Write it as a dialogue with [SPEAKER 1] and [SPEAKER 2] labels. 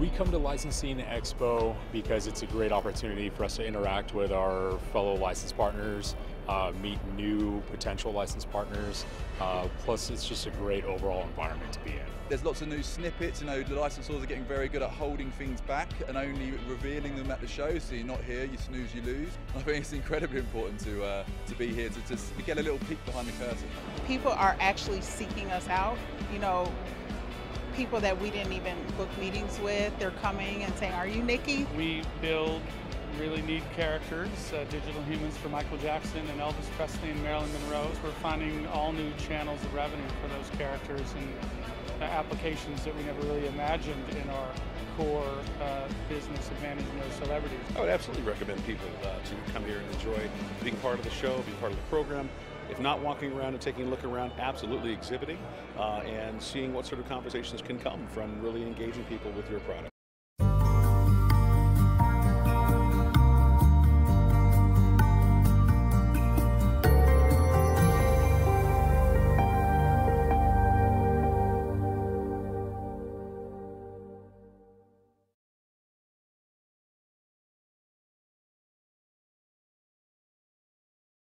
[SPEAKER 1] We come to Licensing Expo because it's a great opportunity for us to interact with our fellow license partners, uh, meet new potential license partners. Uh, plus, it's just a great overall environment to be in.
[SPEAKER 2] There's lots of new snippets. You know, the licensors are getting very good at holding things back and only revealing them at the show. So you're not here, you snooze, you lose. I think it's incredibly important to uh, to be here to, just get a little peek behind the curtain.
[SPEAKER 3] People are actually seeking us out. You know, people that we didn't even book meetings with. They're coming and saying, Are you Nikki?
[SPEAKER 4] We build really neat characters, uh, digital humans for Michael Jackson and Elvis Presley and Marilyn Monroe. We're finding all new channels of revenue for those characters and uh, applications that we never really imagined in our core uh, business of managing those celebrities.
[SPEAKER 5] I would absolutely recommend people uh, to come here and enjoy being part of the show, being part of the program. If not walking around and taking a look around, absolutely exhibiting uh, and seeing what sort of conversations can come from really engaging people with your product.